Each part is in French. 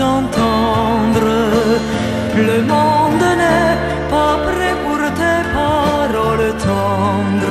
entendre. Le monde n'est pas prêt pour tes paroles tendres.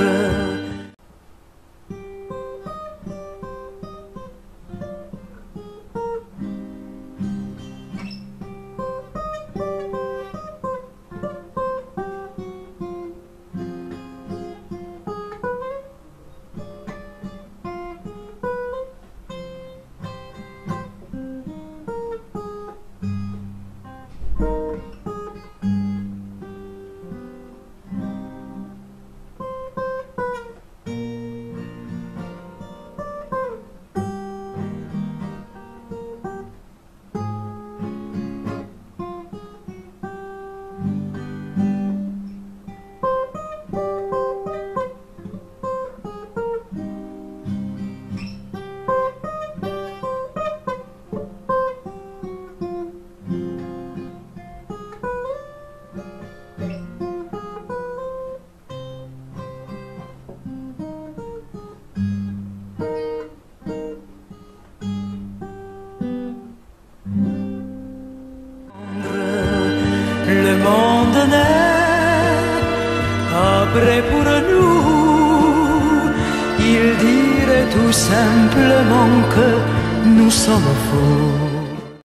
Après pour nous, il dirait tout simplement que nous sommes fous.